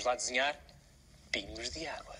Vamos lá desenhar pingos de água.